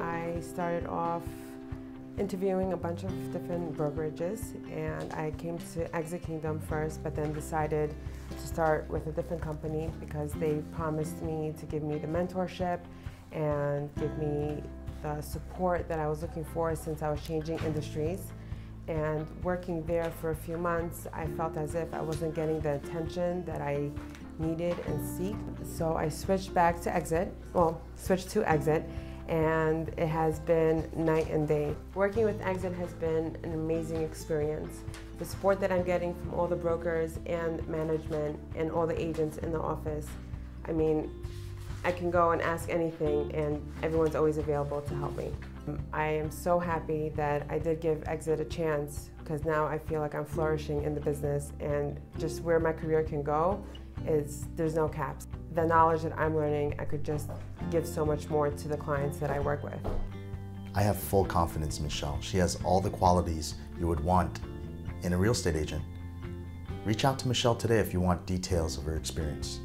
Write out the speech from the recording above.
I started off interviewing a bunch of different brokerages and I came to Exit Kingdom first but then decided to start with a different company because they promised me to give me the mentorship and give me the support that I was looking for since I was changing industries. And working there for a few months, I felt as if I wasn't getting the attention that I needed and seek. So I switched back to Exit, well, switched to Exit, and it has been night and day. Working with Exit has been an amazing experience. The support that I'm getting from all the brokers and management and all the agents in the office, I mean, I can go and ask anything and everyone's always available to help me. Mm, I am so happy that I did give Exit a chance because now I feel like I'm flourishing in the business and just where my career can go is there's no caps. The knowledge that I'm learning, I could just give so much more to the clients that I work with. I have full confidence in Michelle. She has all the qualities you would want in a real estate agent. Reach out to Michelle today if you want details of her experience.